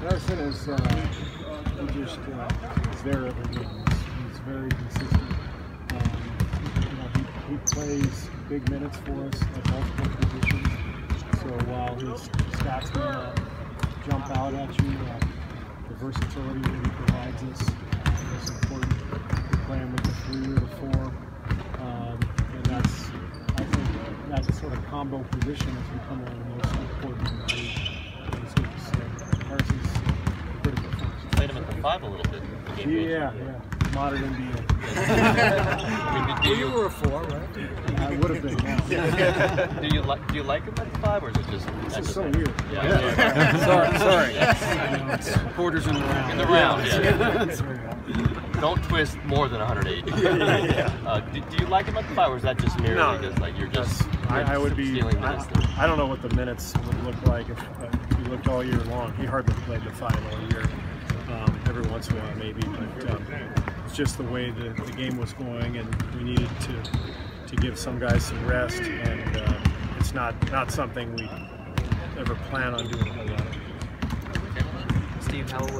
Harrison. Is uh, just uh, there every game. He's, he's very consistent. Um, you know, he, he, plays big minutes for us at multiple positions. So while his stats may uh, jump out at you, uh, the versatility that he provides. Sort of combo position has become one of the most important in the league. So Harrison's critical for. Played him at the five a little bit. the game Yeah, yeah. Modern NBA. Do, Well, you you, were a four, right? I would have been. Yeah. do you like do you like him at the five or is it just This that's is so just- weird. Yeah. sorry, sorry. You know, it's quarters in the round. In the round, yeah. It's very odd. Don't twist more than 180. Uh, do, do you like him at the five or is that just merely No. just like you're just I, you're I would be. I. I don't know what the minutes would look like if, uh, if you looked all year long. He hardly played the five all year. Um, every once in a while, maybe, but um, it's just the way the, the game was going, and we needed to to give some guys some rest, and uh, it's not not something we ever plan on doing a whole lot of. Steve, how was